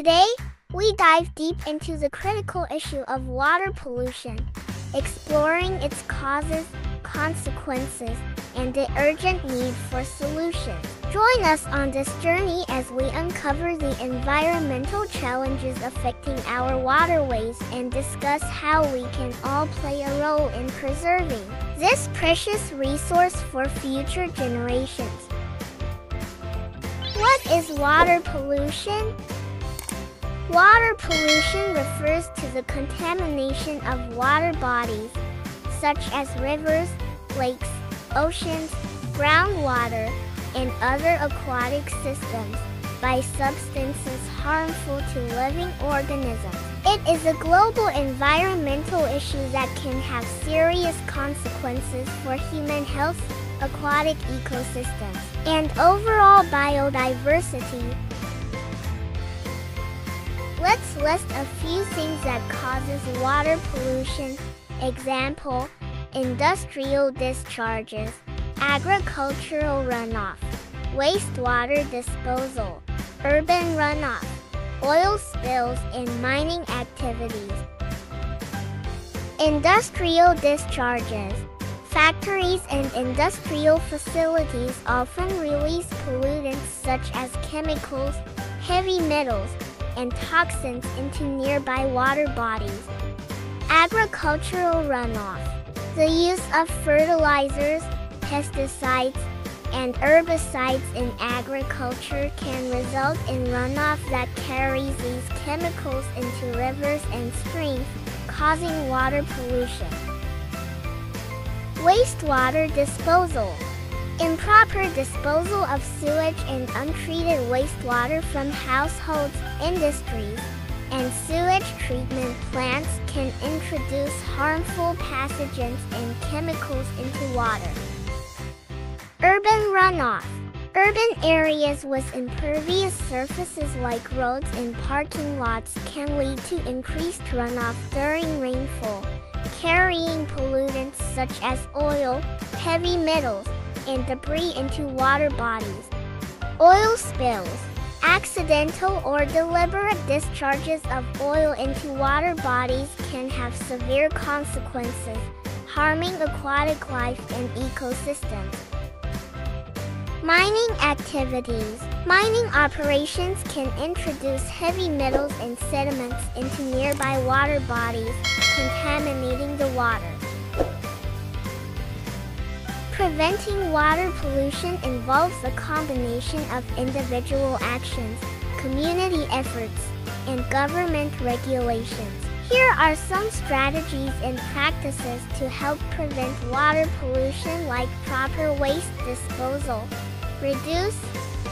Today, we dive deep into the critical issue of water pollution, exploring its causes, consequences, and the urgent need for solutions. Join us on this journey as we uncover the environmental challenges affecting our waterways and discuss how we can all play a role in preserving this precious resource for future generations. What is water pollution? Water pollution refers to the contamination of water bodies, such as rivers, lakes, oceans, groundwater, and other aquatic systems, by substances harmful to living organisms. It is a global environmental issue that can have serious consequences for human health, aquatic ecosystems, and overall biodiversity. Let's list a few things that causes water pollution. Example, industrial discharges, agricultural runoff, wastewater disposal, urban runoff, oil spills, and mining activities. Industrial discharges. Factories and industrial facilities often release pollutants such as chemicals, heavy metals, and toxins into nearby water bodies. Agricultural runoff. The use of fertilizers, pesticides, and herbicides in agriculture can result in runoff that carries these chemicals into rivers and streams, causing water pollution. Wastewater disposal. Improper disposal of sewage and untreated wastewater from households, industries, and sewage treatment plants can introduce harmful pathogens and chemicals into water. Urban runoff. Urban areas with impervious surfaces like roads and parking lots can lead to increased runoff during rainfall, carrying pollutants such as oil, heavy metals, and debris into water bodies. Oil spills. Accidental or deliberate discharges of oil into water bodies can have severe consequences, harming aquatic life and ecosystems. Mining activities. Mining operations can introduce heavy metals and sediments into nearby water bodies, contaminating the water. Preventing water pollution involves a combination of individual actions, community efforts, and government regulations. Here are some strategies and practices to help prevent water pollution like proper waste disposal, reduce,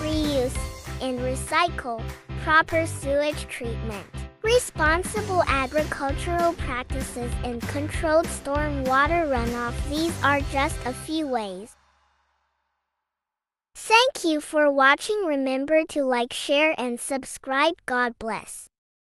reuse, and recycle, proper sewage treatment. Responsible agricultural practices and controlled stormwater runoff. These are just a few ways. Thank you for watching. Remember to like, share, and subscribe. God bless.